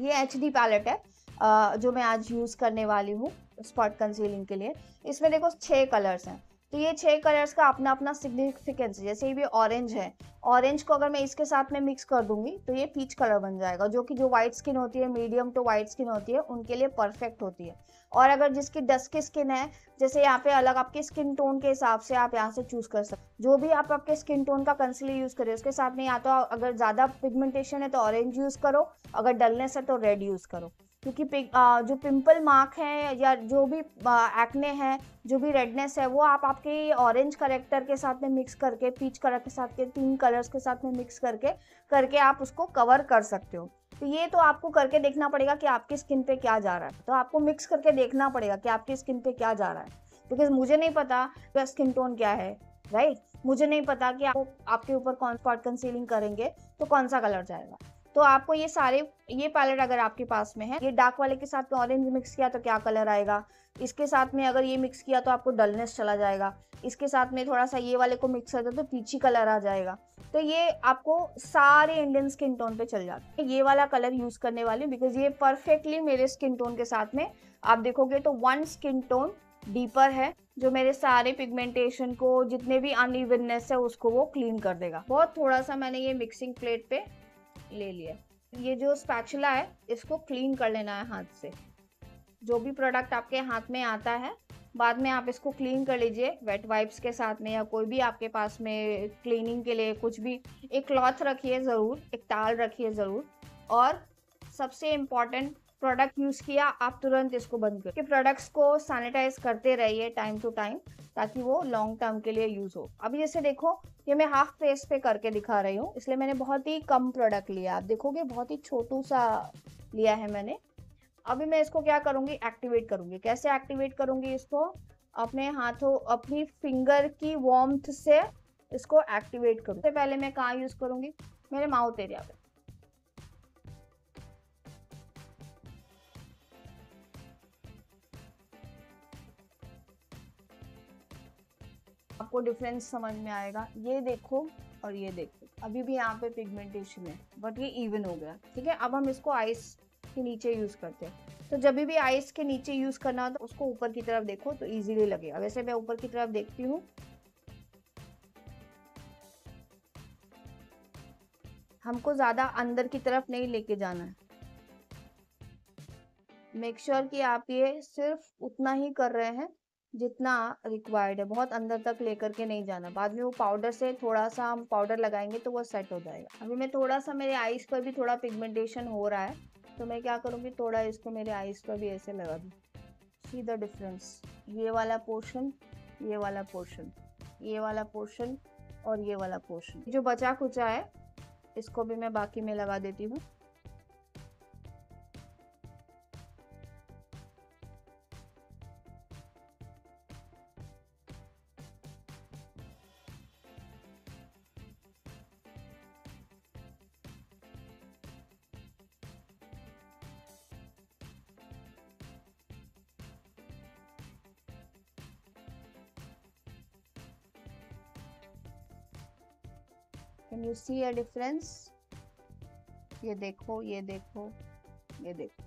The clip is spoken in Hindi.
ये एच डी पैलेट है जो मैं आज यूज़ करने वाली हूँ स्पॉट कंसीलिंग के लिए। इसमें देखो छः कलर्स हैं। तो ये छह कलर्स का अपना अपना सिग्निफिकेंस है जैसे ये भी ऑरेंज है। ऑरेंज को अगर मैं इसके साथ में मिक्स कर दूँगी तो ये पीच कलर बन जाएगा, जो कि जो व्हाइट स्किन होती है मीडियम टू व्हाइट स्किन होती है, उनके लिए परफेक्ट होती है। और अगर जिसकी डस्की स्किन है, जैसे यहाँ पे अलग आपके स्किन टोन के हिसाब से आप यहाँ से चूज़ कर सकते जो भी आप आपके स्किन टोन का कंसीलर यूज़ करें उसके साथ में या तो अगर ज़्यादा पिगमेंटेशन है तो ऑरेंज यूज़ करो, अगर डलनेस है तो रेड यूज़ करो। क्योंकि जो पिंपल मार्क है या जो भी एक्ने है, जो भी रेडनेस है, वो आप आपके ऑरेंज करेक्टर के साथ में मिक्स करके पीच कलर के साथ के तीन कलर्स के साथ में मिक्स करके करके आप उसको कवर कर सकते हो। तो ये तो आपको करके देखना पड़ेगा कि आपकी स्किन पे क्या जा रहा है। तो आपको मिक्स करके देखना पड़ेगा कि आपकी स्किन पे क्या जा रहा है। बिकॉज़ मुझे नहीं पता कि स्किन टोन क्या है राइट मुझे नहीं पता कि आप, आपके ऊपर कौन स्पॉट कंसीलिंग करेंगे तो कौन सा कलर जाएगा। तो आपको ये सारे, ये पैलेट अगर आपके पास में है, ये डार्क वाले के साथ में ऑरेंज मिक्स किया तो क्या कलर आएगा? इसके साथ में अगर ये मिक्स किया तो आपको डलनेस चला जाएगा। इसके साथ में थोड़ा सा ये वाले को मिक्स करते तो पीछी कलर आ जाएगा। तो ये आपको सारे इंडियन स्किन टोन पे चल जाते हैं। ये वाला कलर यूज़ करने वाली बिकॉज़ ये परफेक्टली मेरे स्किन टोन के साथ में, आप देखोगे तो वन स्किन टोन डीपर है, जो मेरे सारे पिगमेंटेशन को, जितने भी अनइवननेस है उसको वो क्लीन कर देगा। बहुत थोड़ा सा मैंने ये मिक्सिंग प्लेट पे ले लिया ये जो स्पैचुला है, इसको क्लीन कर लेना है हाथ से। जो भी प्रोडक्ट आपके हाथ में आता है, बाद में आप इसको क्लीन कर लीजिए। वेट वाइप्स के साथ में या कोई भी आपके पास में क्लीनिंग के लिए कुछ भी, एक क्लॉथ रखिए ज़रूर, एक ताल रखिए ज़रूर। और सबसे इंपॉर्टेंट प्रोडक्ट यूज़ किया, आप तुरंत इसको बंद करिए। प्रोडक्ट्स को सैनिटाइज करते रहिए टाइम टू टाइम ताकि वो लॉन्ग टर्म के लिए यूज़ हो। अभी जैसे देखो, ये मैं हाफ़ फेस पे करके दिखा रही हूँ, इसलिए मैंने बहुत ही कम प्रोडक्ट लिया आप देखोगे, बहुत ही छोटू सा लिया है मैंने। अभी मैं इसको क्या करूँगी? एक्टिवेट करूँगी। कैसे एक्टिवेट करूँगी इसको? अपने हाथों, अपनी फिंगर की वॉर्म्थ से इसको एक्टिवेट करूँ। सबसे पहले मैं कहाँ यूज़ करूँगी? मेरे माउथ एरिया पे। आपको डिफरेंस समझ में आएगा। ये देखो और ये देखो। अभी भी यहाँ पे पिगमेंटेशन है बट ये इवन हो गया, ठीक है? अब हम इसको आइस के नीचे यूज़ करते हैं। तो जब भी आइस के नीचे यूज़ करना हो तो उसको ऊपर की तरफ़ देखो तो इजीली लगेगा। वैसे मैं ऊपर की तरफ़ देखती हूँ। हमको ज़्यादा अंदर की तरफ़ नहीं लेके जाना है। मेक श्योर sure कि आप ये सिर्फ़ उतना ही कर रहे हैं। जितना रिक्वायर्ड है, बहुत अंदर तक लेकर के नहीं जाना। बाद में वो पाउडर से थोड़ा सा हम पाउडर लगाएँगे तो वो सेट हो जाएगा। अभी मैं थोड़ा सा मेरे आइस पर भी थोड़ा पिगमेंटेशन हो रहा है तो मैं क्या करूँगी, थोड़ा इसको मेरे आइस पर भी ऐसे लगा दूँ। सी द डिफरेंस ये वाला पोर्शन ये वाला पोर्शन ये वाला पोर्शन और ये वाला पोर्शन जो बचा खुचा है, इसको भी मैं बाकी में लगा देती हूँ। Can you see a difference ये देखो ये देखो ये देखो।